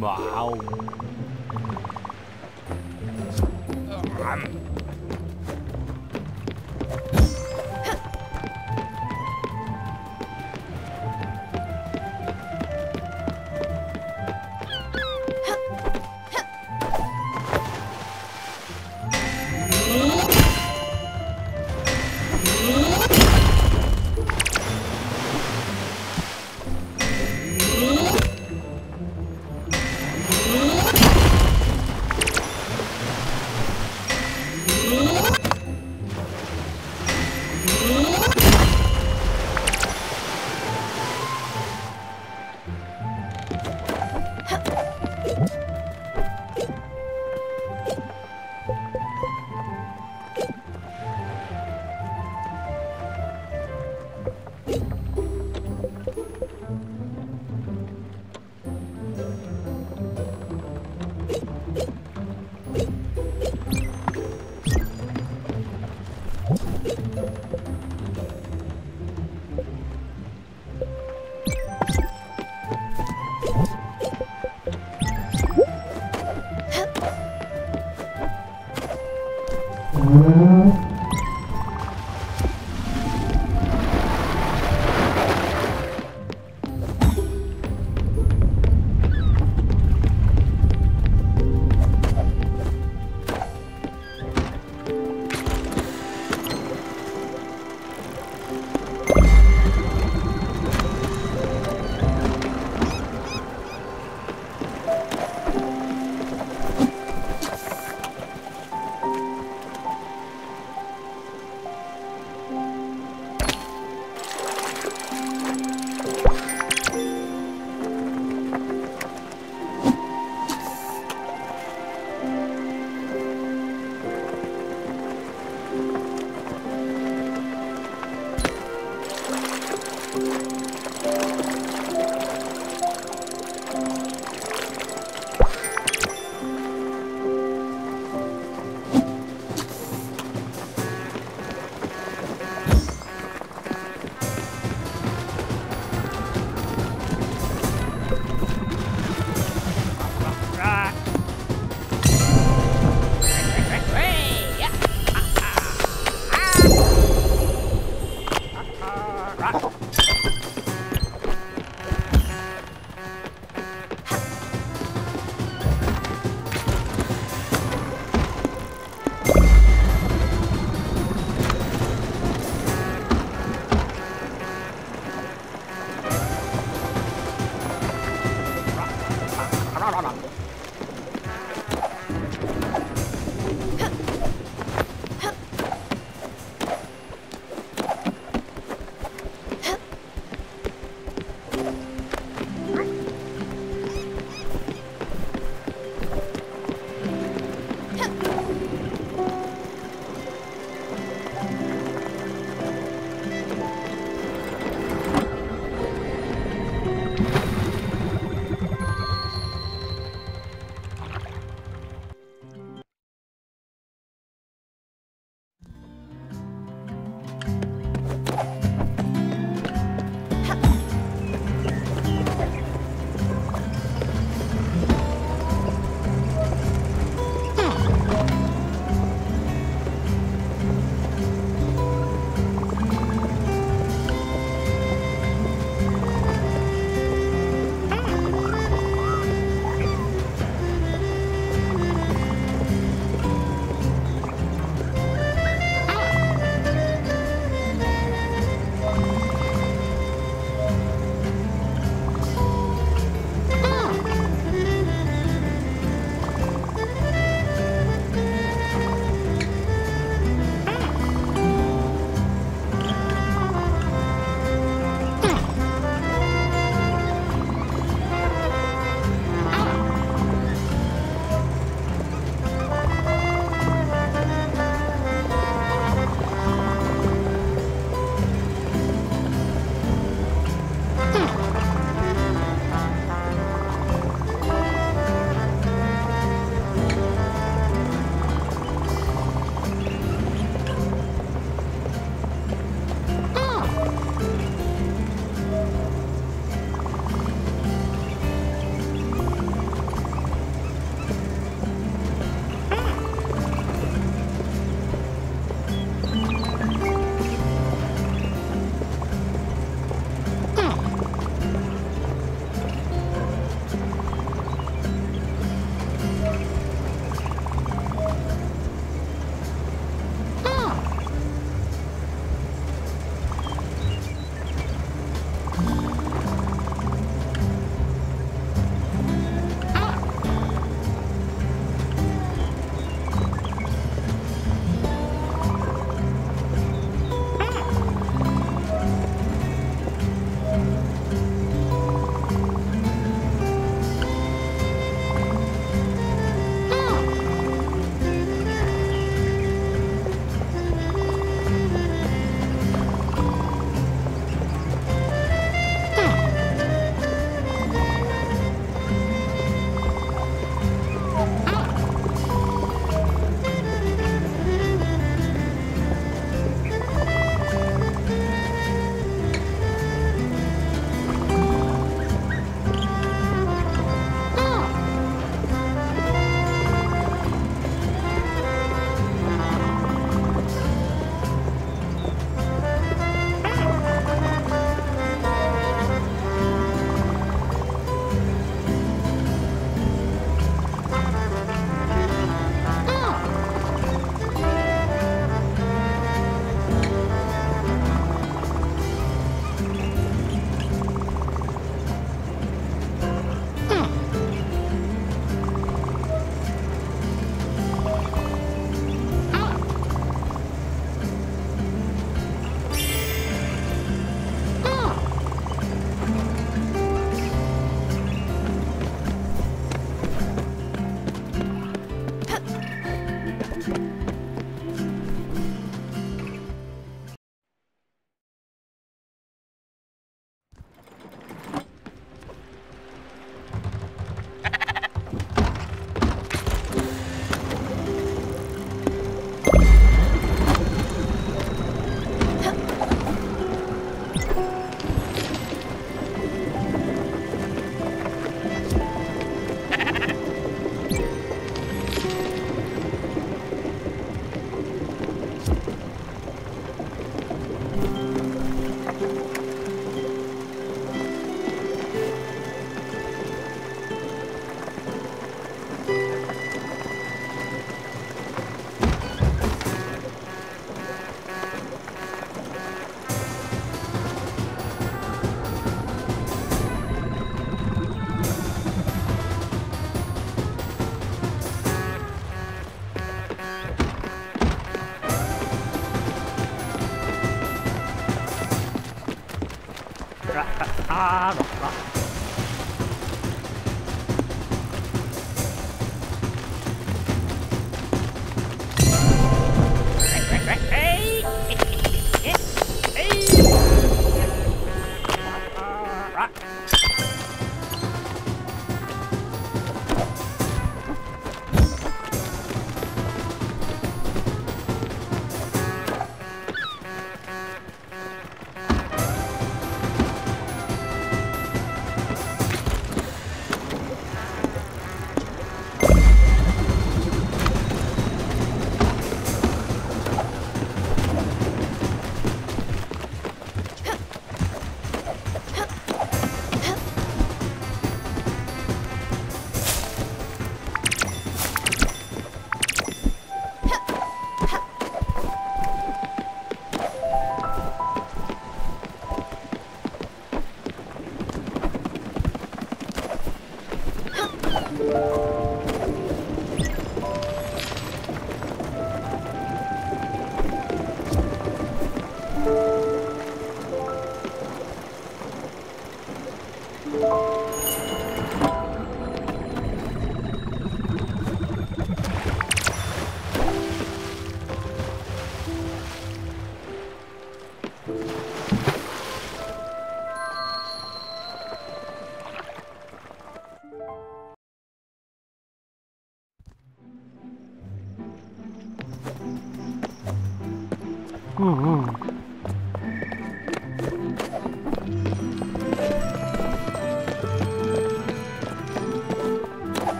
哇哦！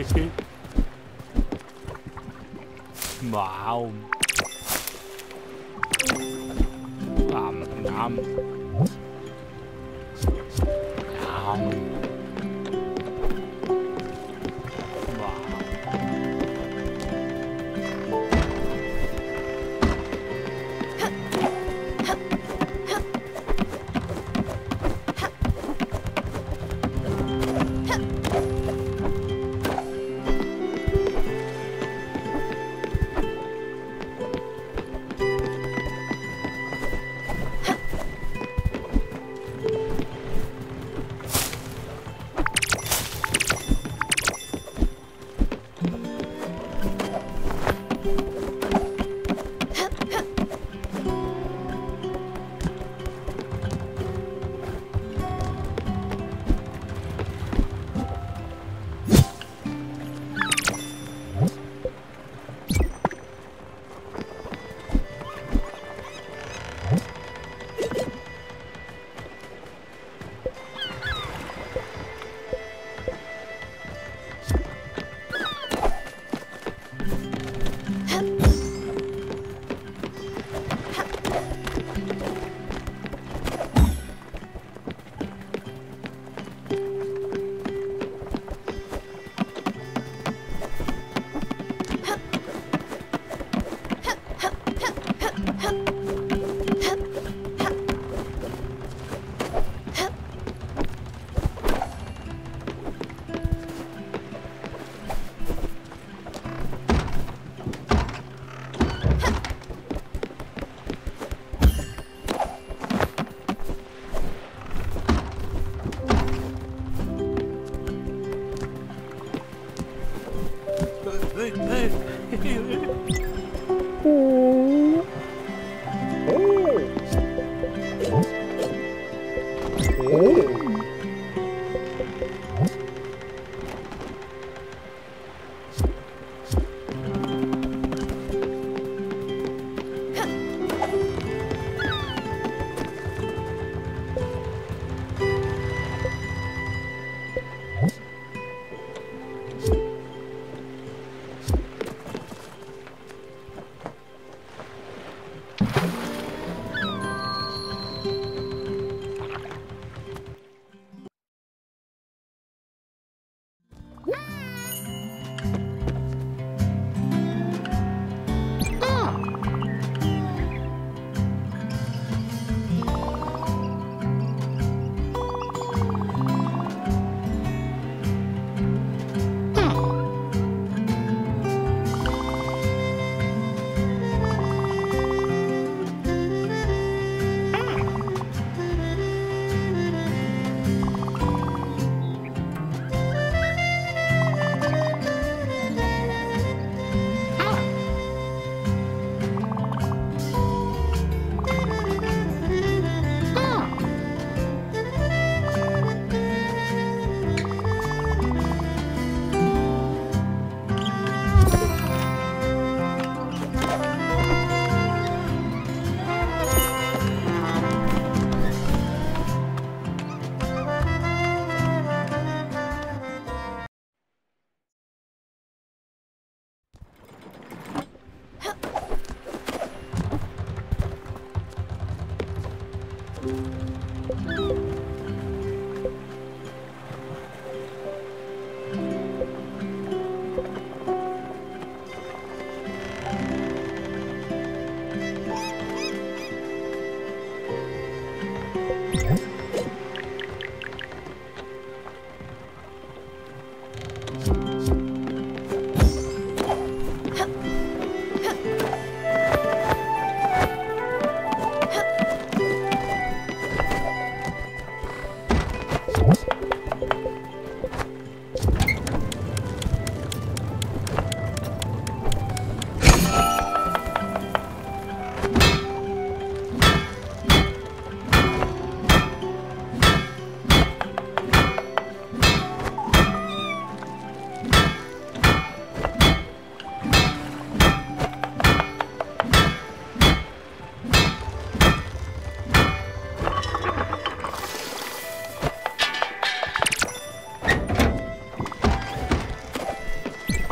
Hehehe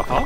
Huh?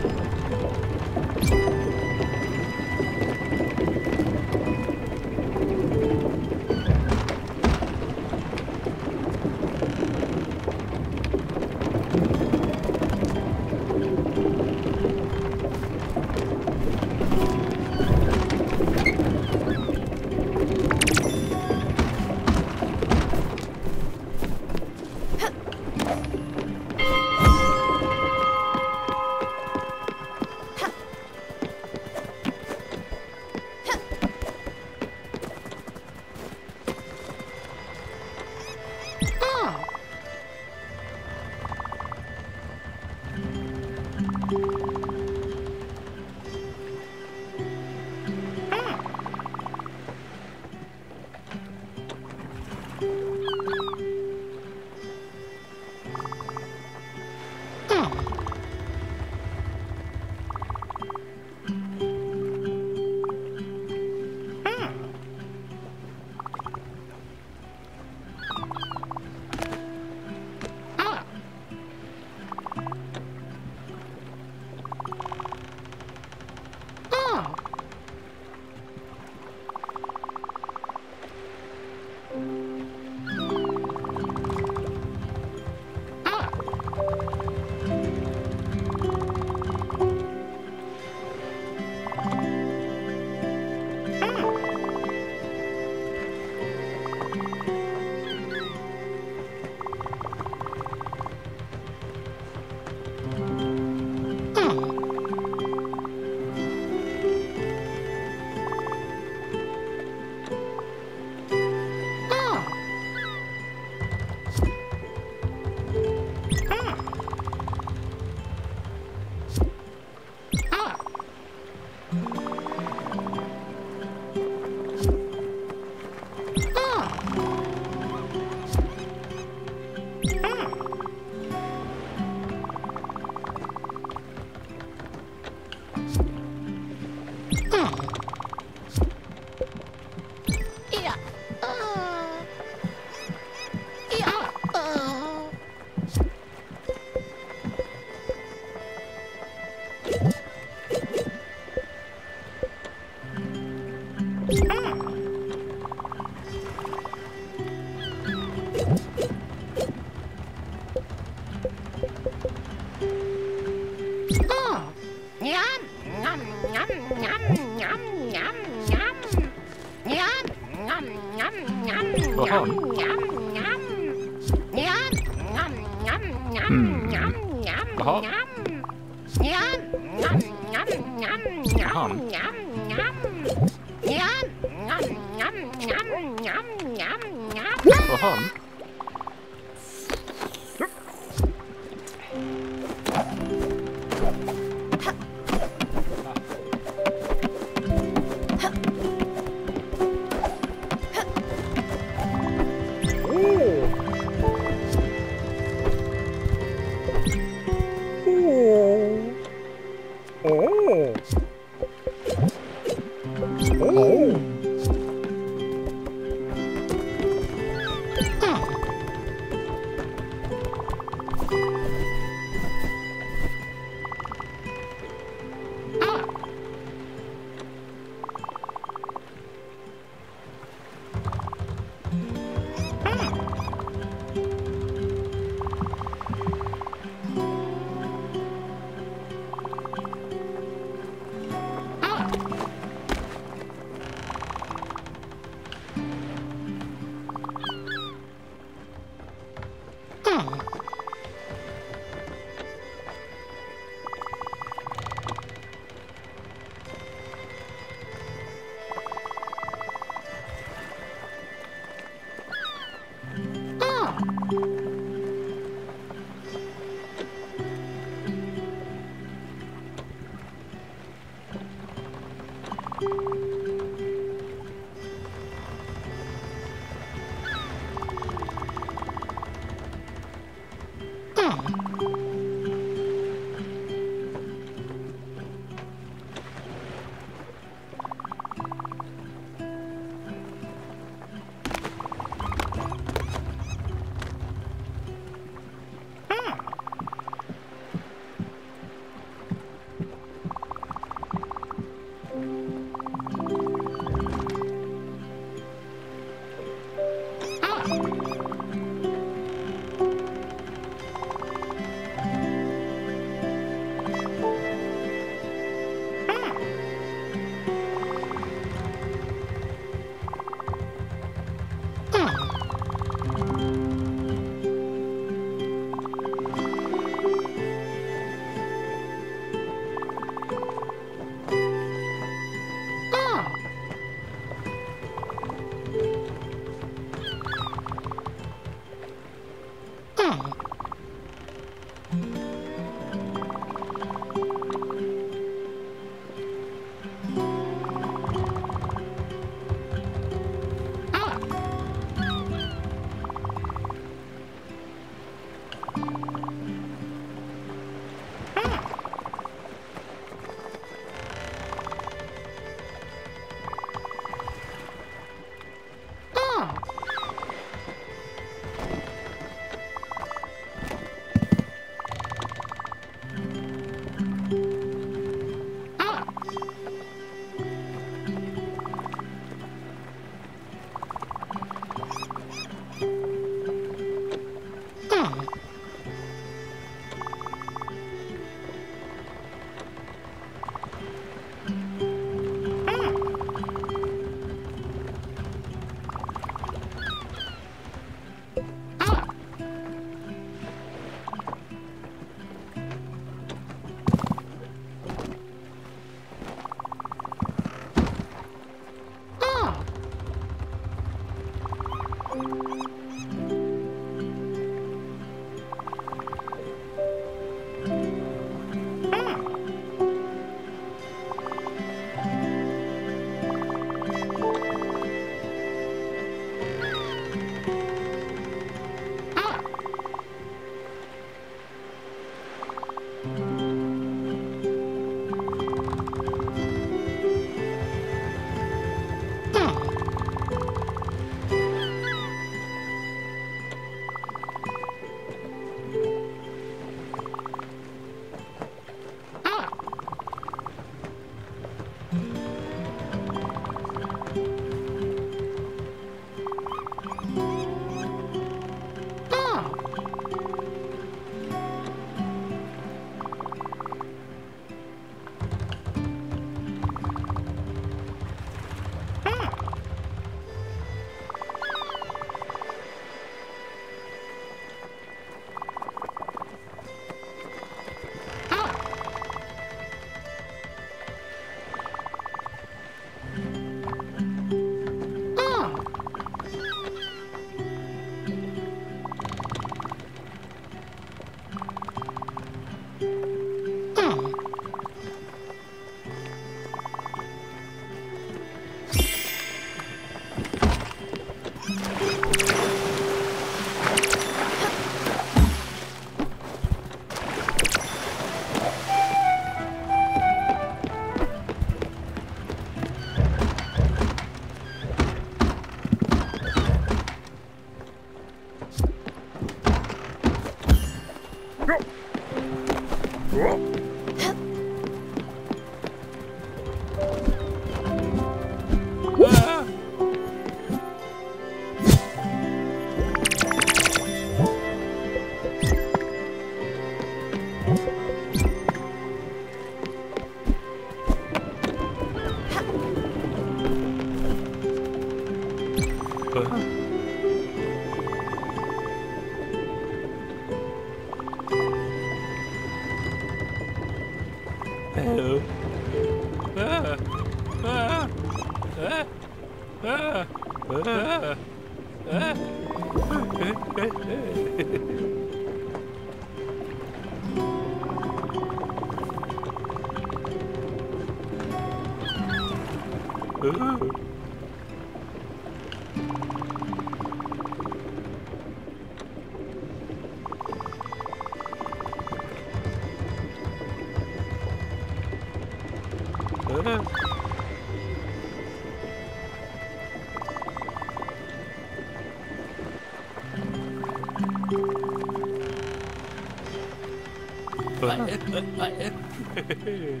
诶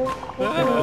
오오오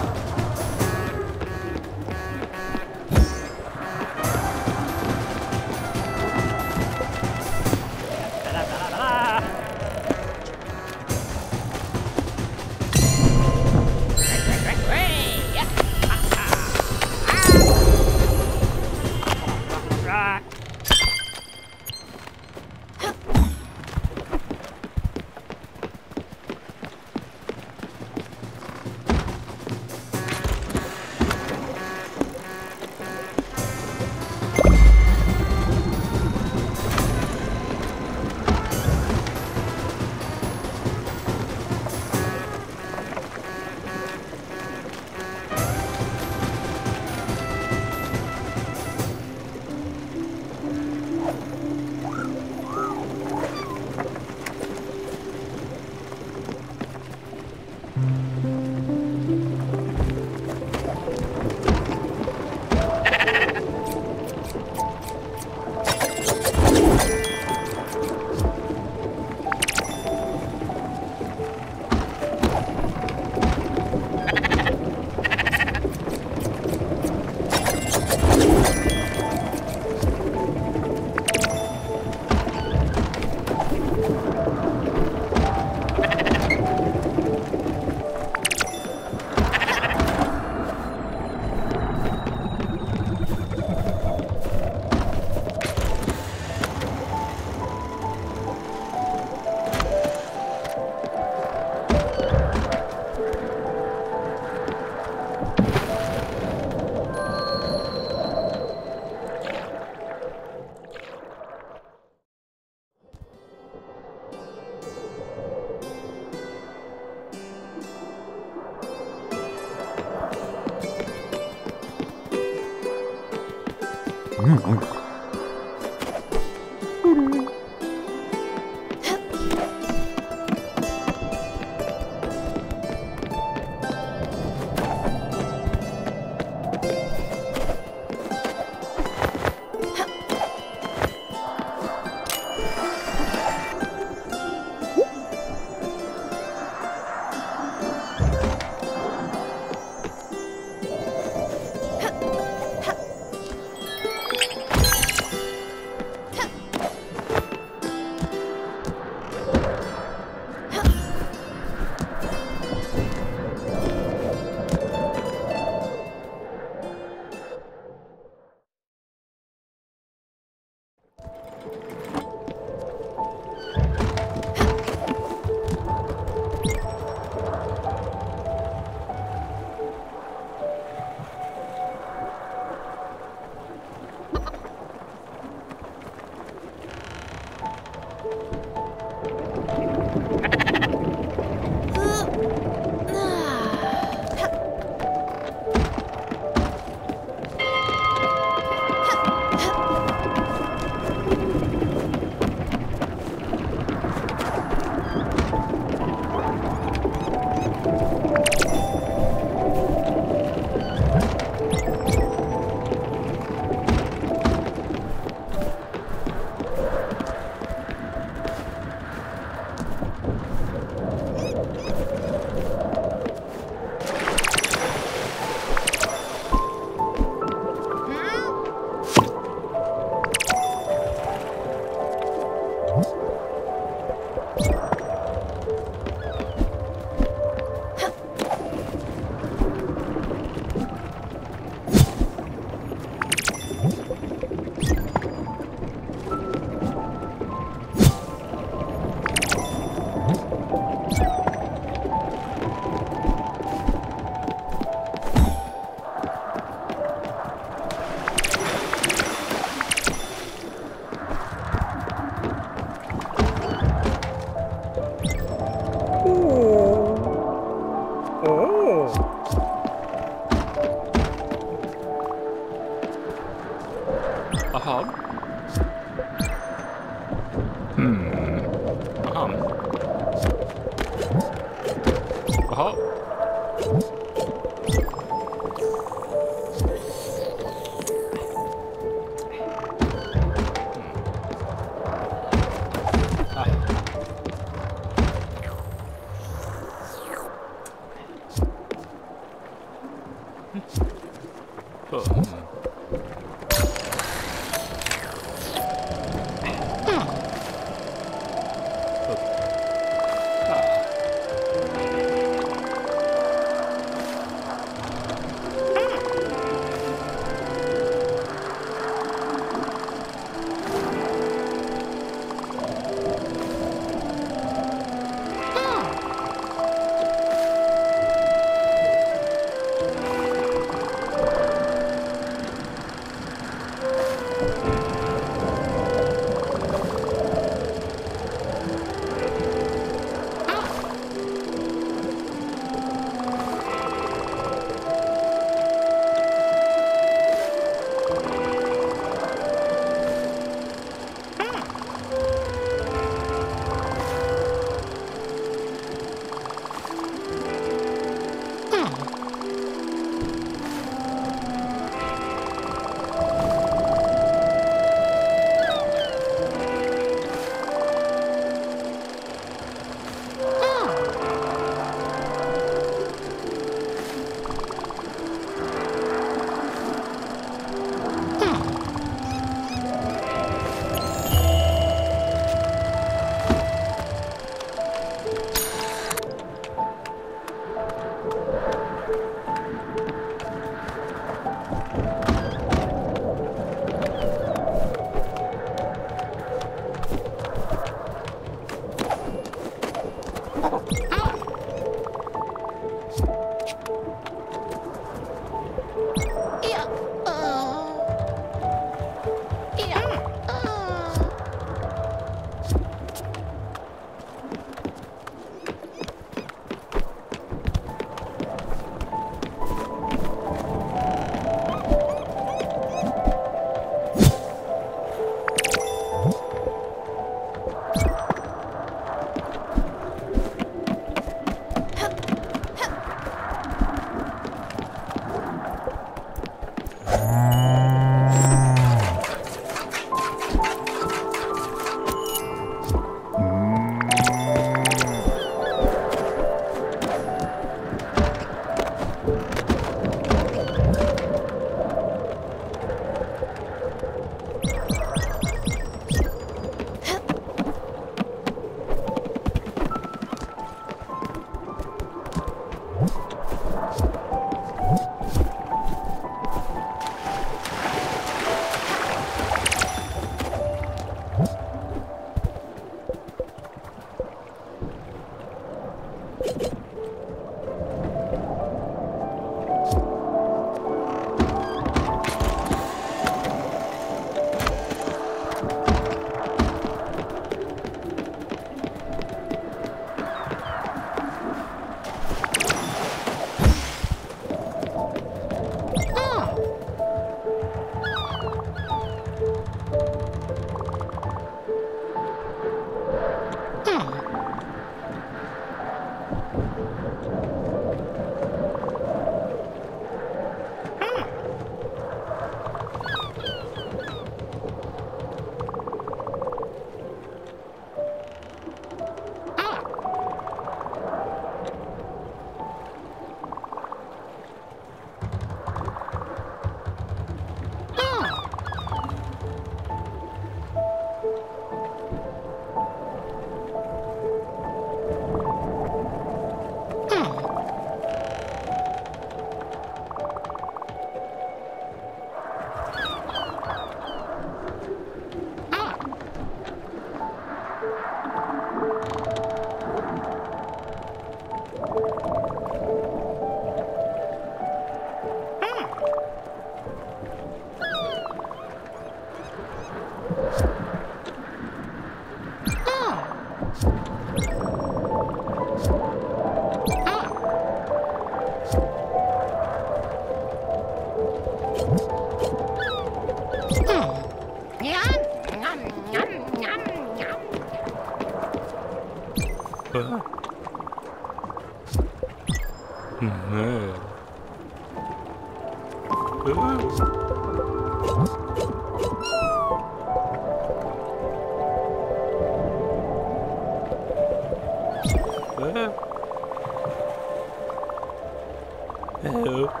Hello.